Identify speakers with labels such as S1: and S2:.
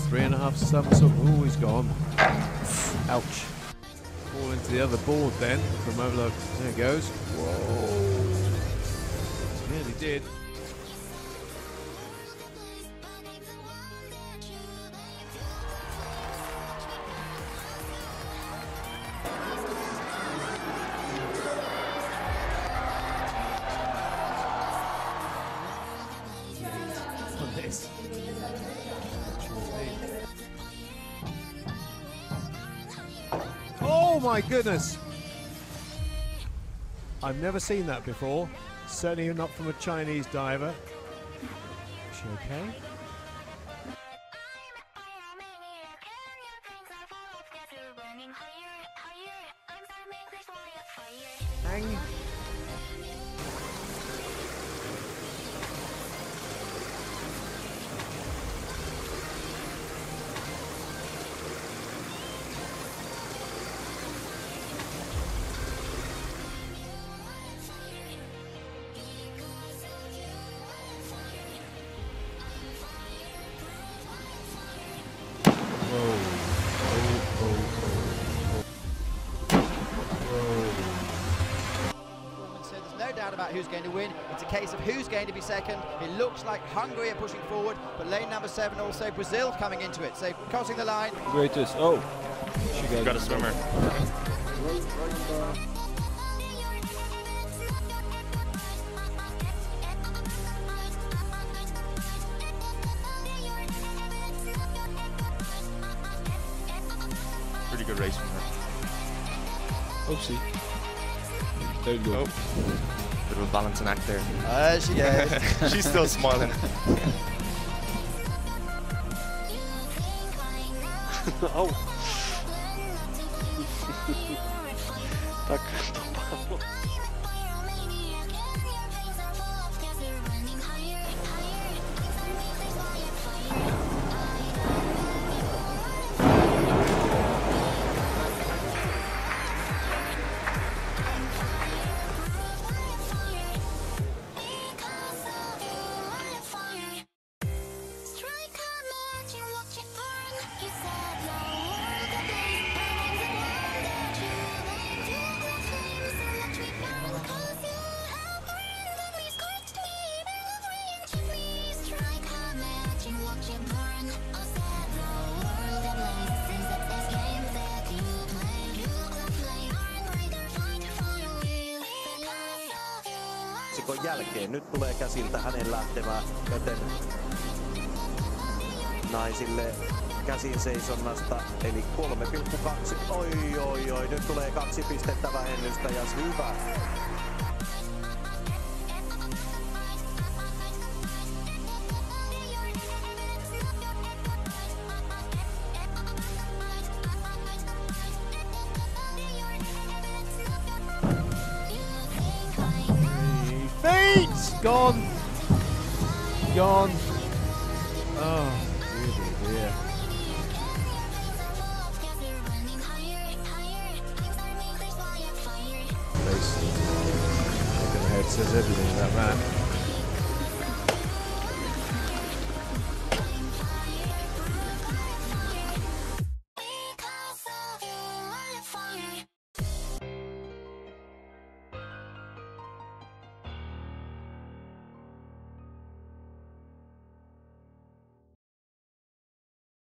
S1: Three and a half somersault. Oh, he's gone. Ouch. Fall into the other board then from over There it goes. Whoa. Nearly did. this. Oh my goodness! I've never seen that before. Certainly not from a Chinese diver. Is she okay? Hang.
S2: About who's going to win. It's a case of who's going to be second. It looks like Hungary are pushing forward, but lane number seven also Brazil coming into it. So crossing the line.
S3: Greatest. Oh, she got,
S4: Got a swimmer. Pretty good race from her.
S3: Oopsie. There you go.
S4: Oh, bit of a balancing act there.
S2: There she.
S4: She's still smiling.
S5: Tak
S6: Sikon jälkeen. Nyt tulee käsiltä hänen lähtemään, joten naisille käsin seisonnasta, eli 3,2. Oi, oi, oi, nyt tulee kaksi pistettä vähennystä ja hyvä.
S1: Gone! Gone! Oh, dear, dear. Looking ahead says everything that.